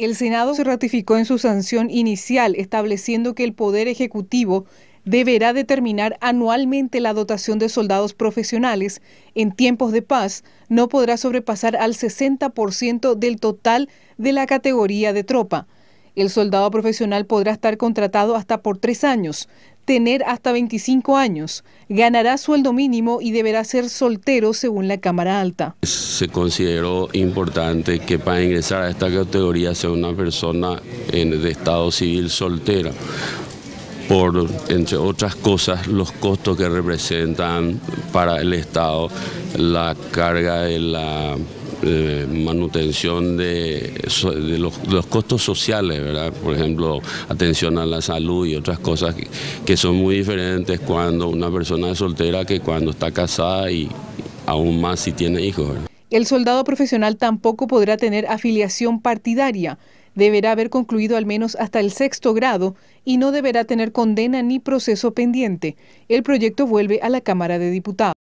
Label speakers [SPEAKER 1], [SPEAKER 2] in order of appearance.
[SPEAKER 1] El Senado se ratificó en su sanción inicial estableciendo que el Poder Ejecutivo deberá determinar anualmente la dotación de soldados profesionales en tiempos de paz, no podrá sobrepasar al 60% del total de la categoría de tropa. El soldado profesional podrá estar contratado hasta por tres años, tener hasta 25 años, ganará sueldo mínimo y deberá ser soltero según la Cámara Alta.
[SPEAKER 2] Se consideró importante que para ingresar a esta categoría sea una persona de estado civil soltera por, entre otras cosas, los costos que representan para el Estado la carga de la eh, manutención de, los, costos sociales, ¿verdad? Por ejemplo, atención a la salud y otras cosas que, son muy diferentes cuando una persona es soltera que cuando está casada y aún más si tiene hijos.
[SPEAKER 1] El soldado profesional tampoco podrá tener afiliación partidaria. Deberá haber concluido al menos hasta el sexto grado y no deberá tener condena ni proceso pendiente. El proyecto vuelve a la Cámara de Diputados.